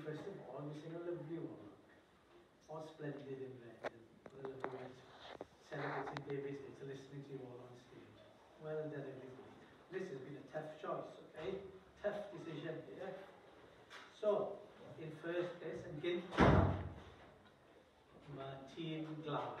first of all the singularly monarch or splendid in red and celebrating Davis it's listening to you all on stage. Well done everybody. This has been a tough choice, okay? Tough decision here. Yeah? So, in first place, again, my team glass.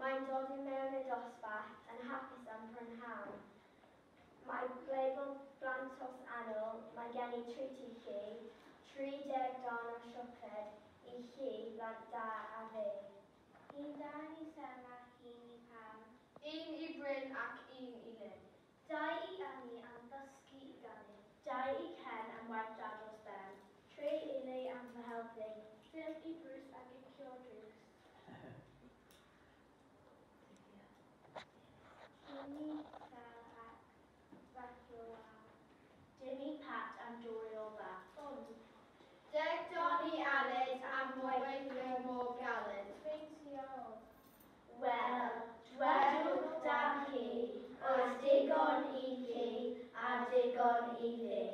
Mae'n dod i mewn i'r dosbarth yn hapus am prynhawn. Mae gleibl os anol, mae gen i tri i chi, deg don o siocled i chi blant da a fi. Un da i Sam ac un i Pam, un i Bryn ac un i Lynn. Dau i Annie am ddysgu i ganu, dau i Ken am waith dadl ben. tre i Lee am fy helpu, ffilm i Bruce ac i Wel, dwedw da chi, oes digon i chi a digon i fi.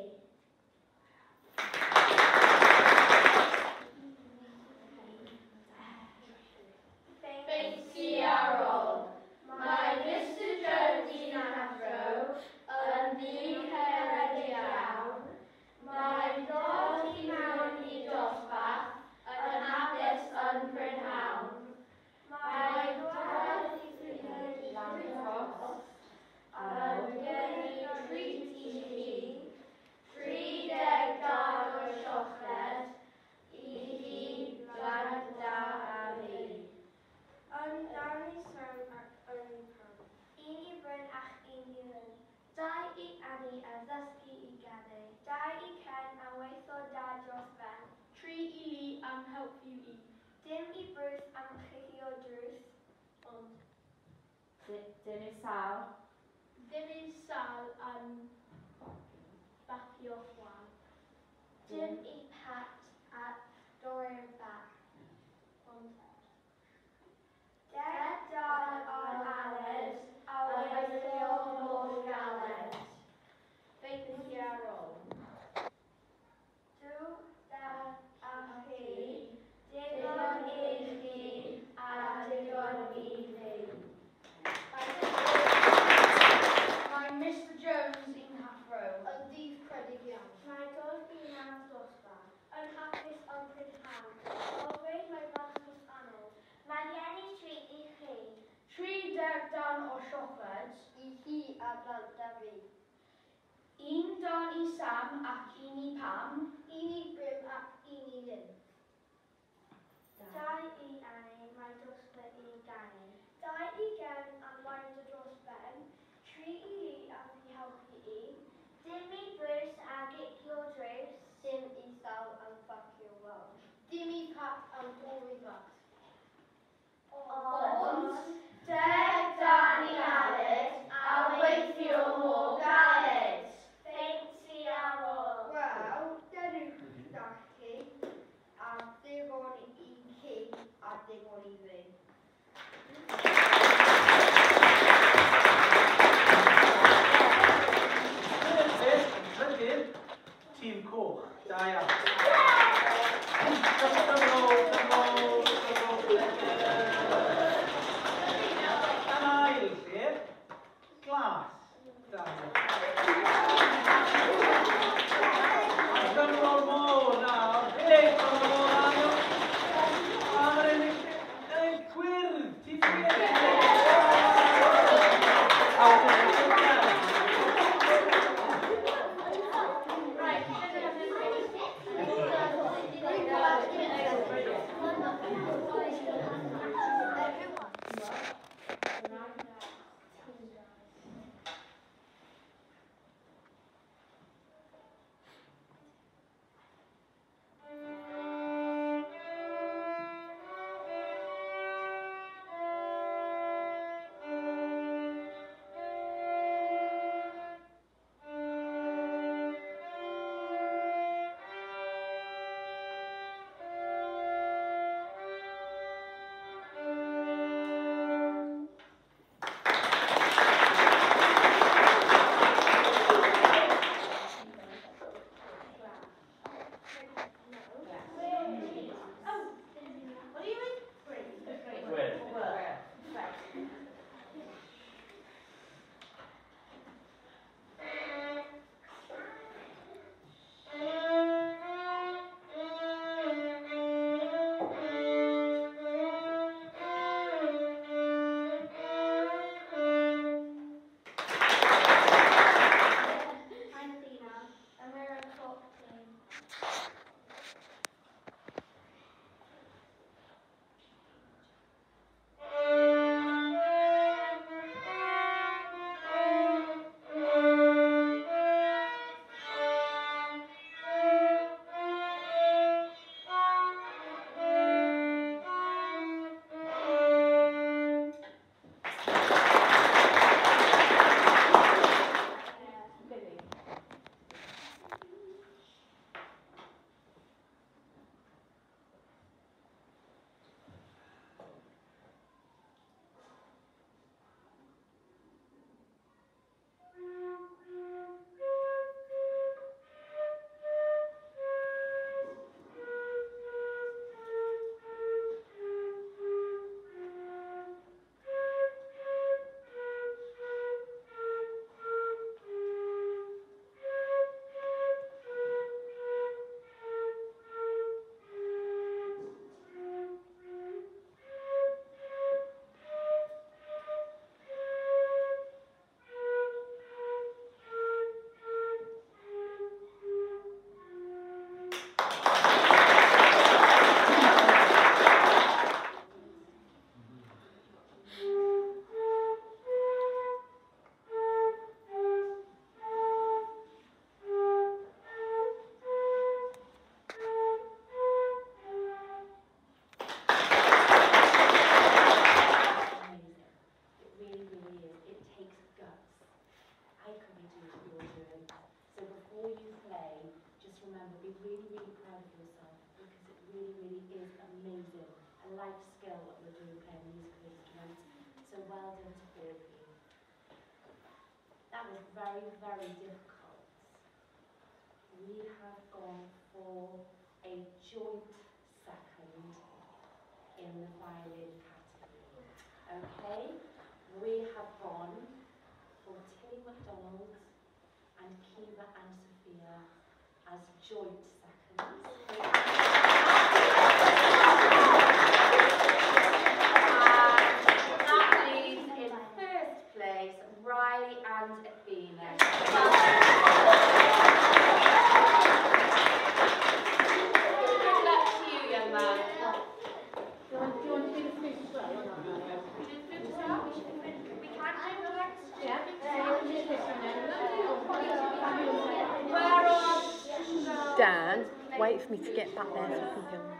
wait for me to get back there so I can film.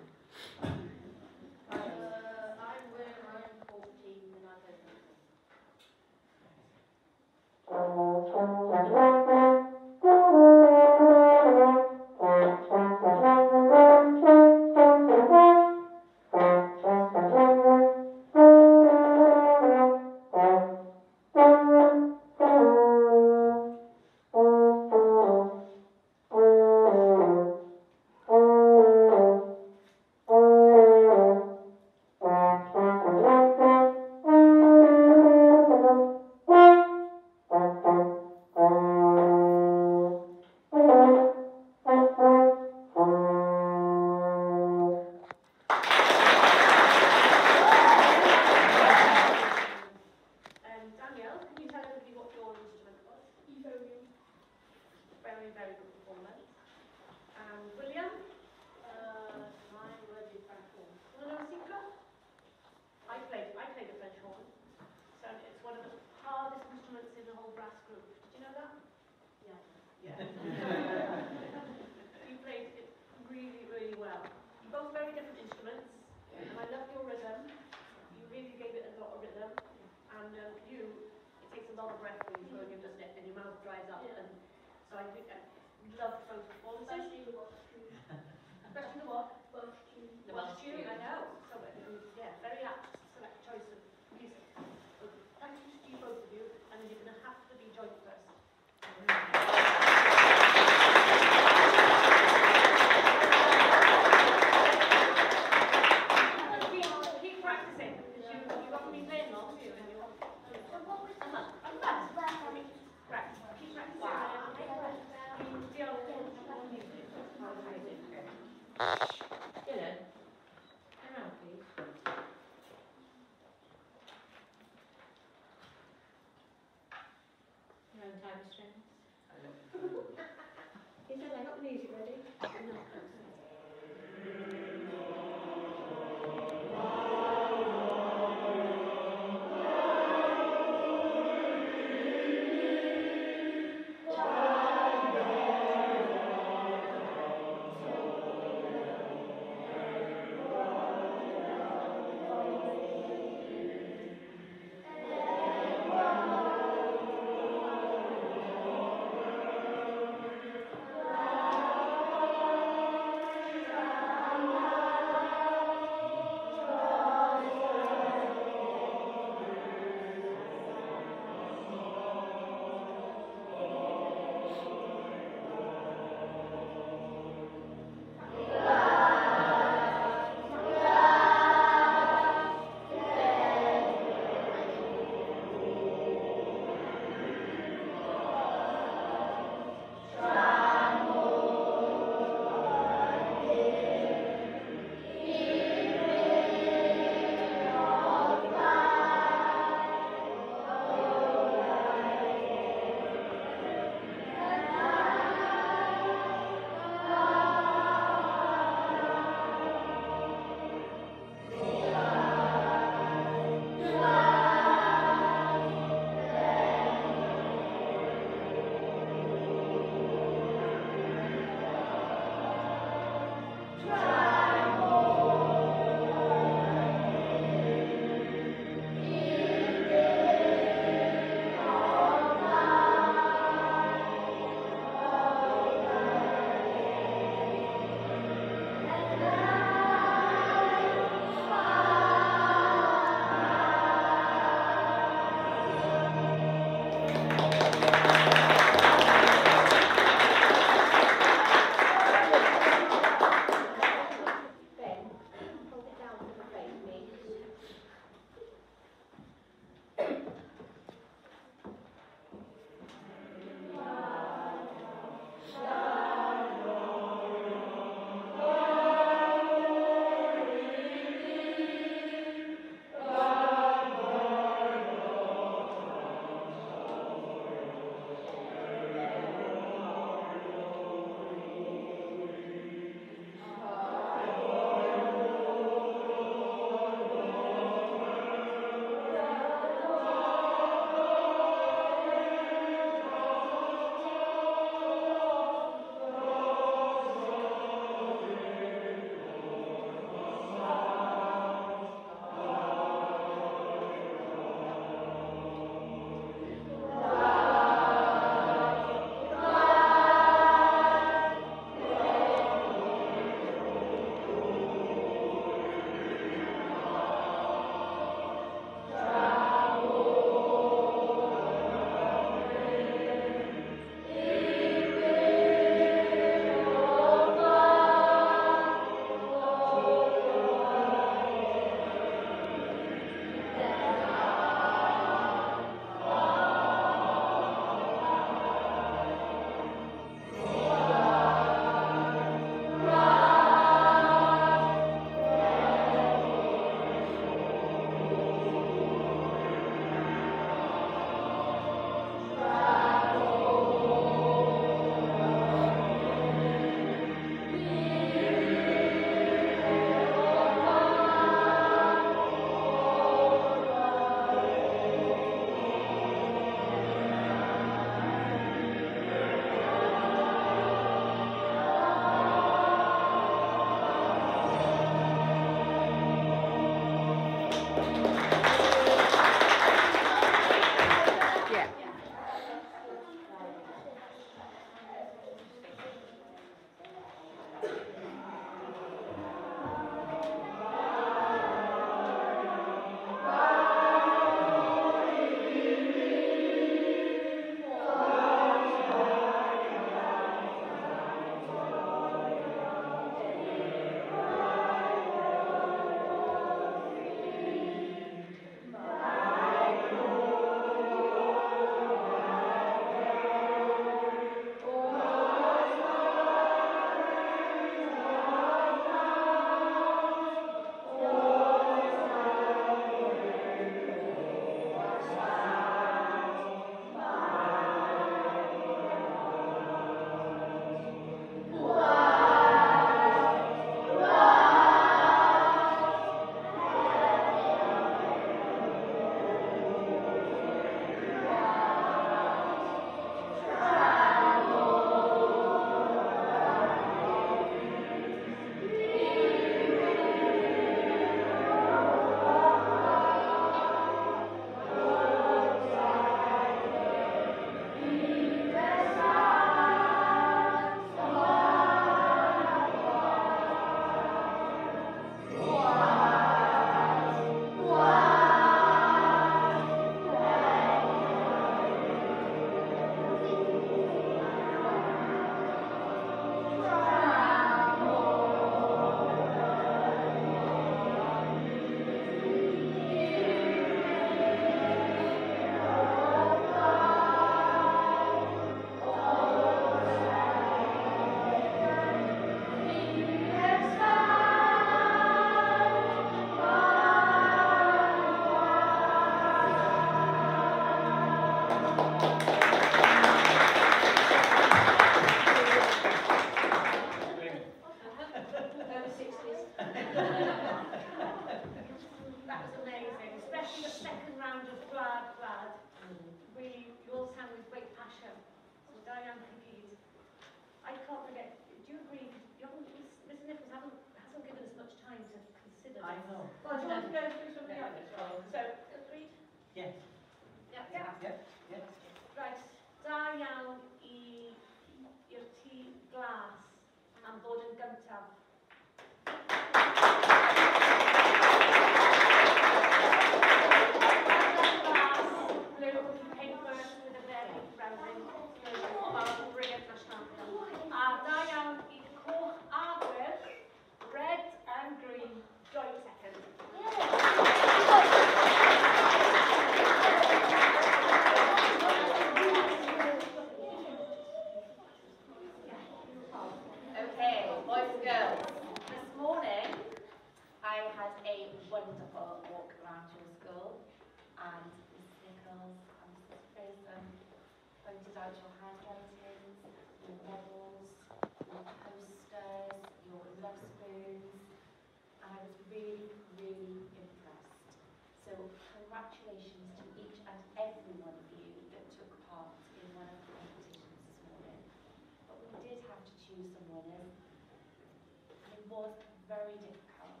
with It was very difficult.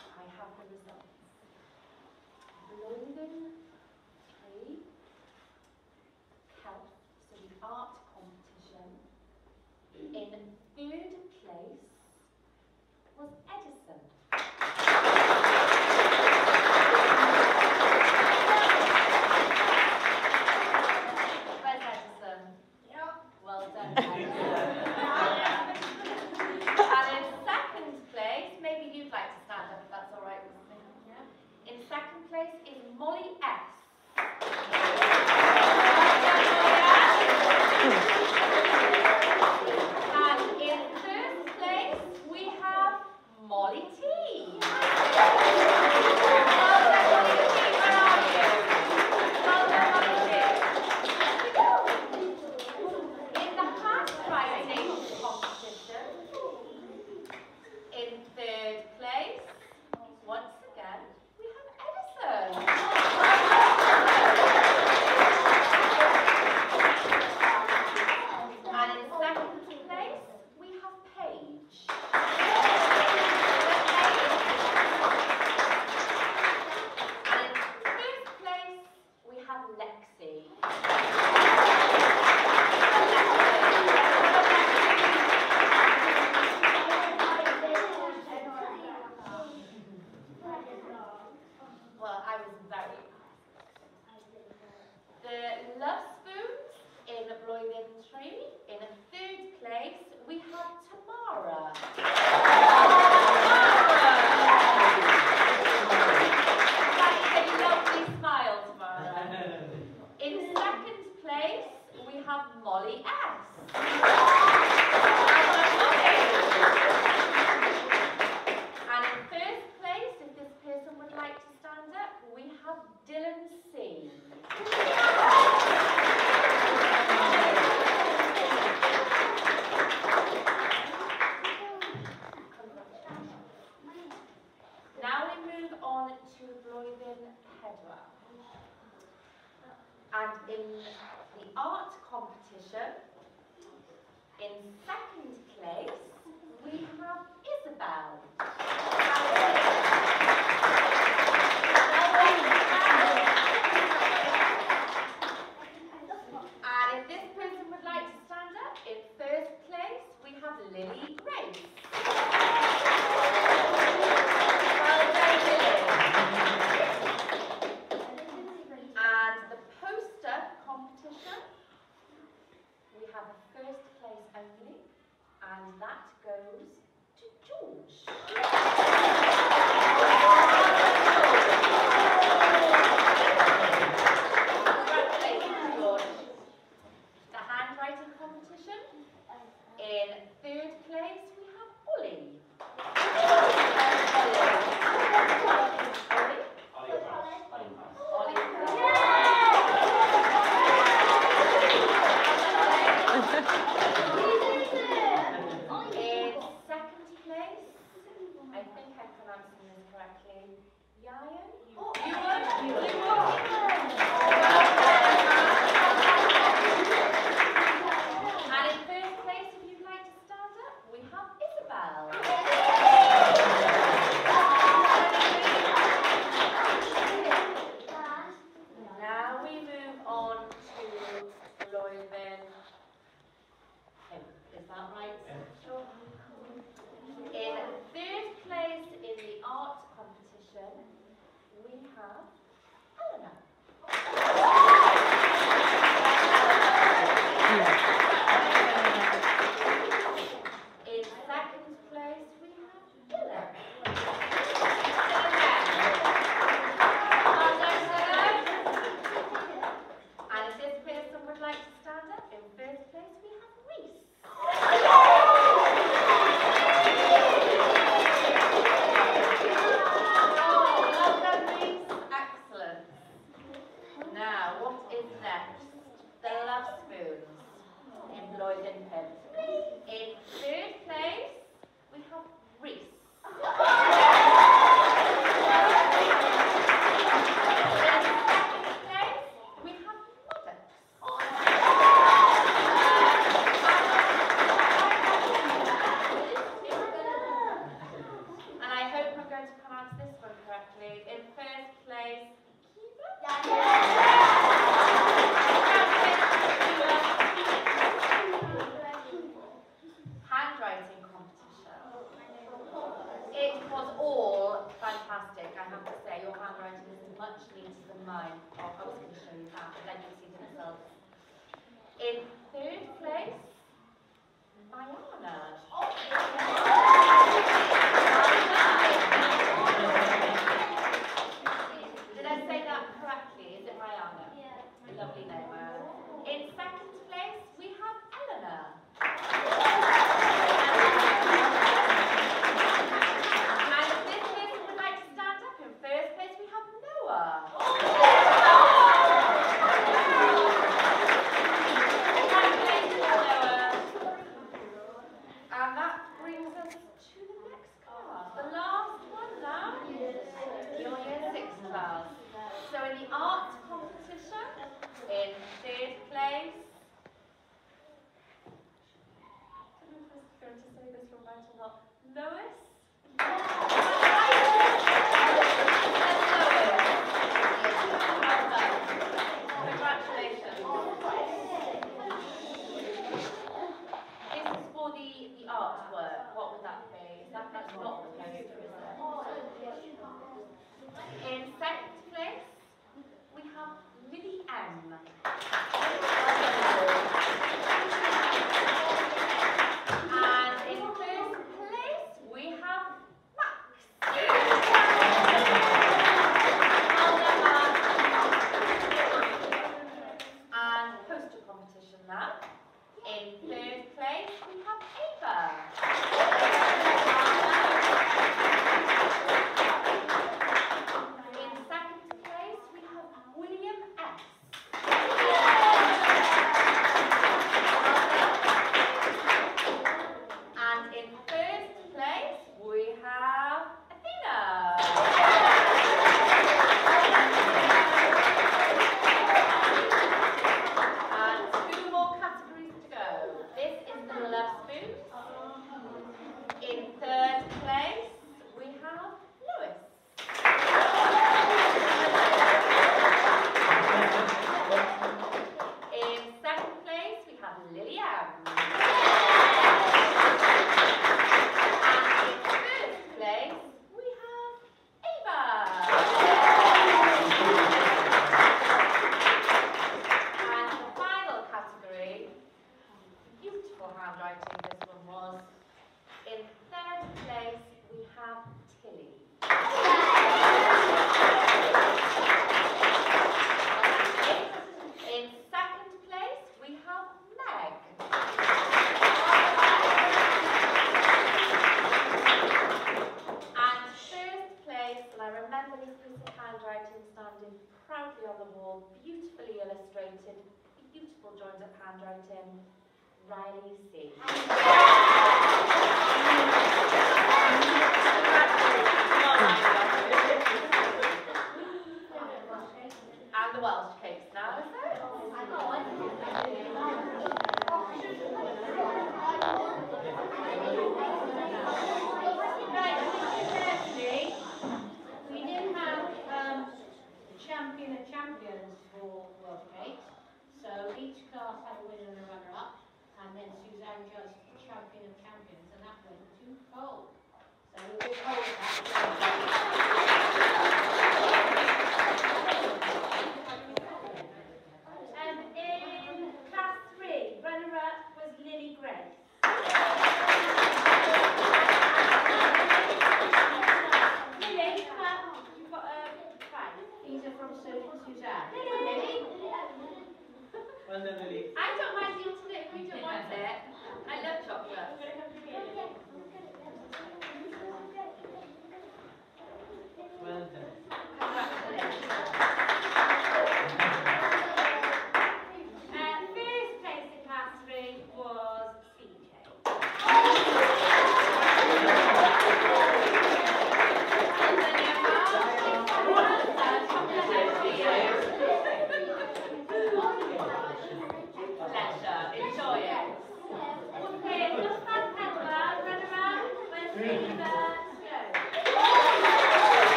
I have the results. London 3 health, so the art competition, in food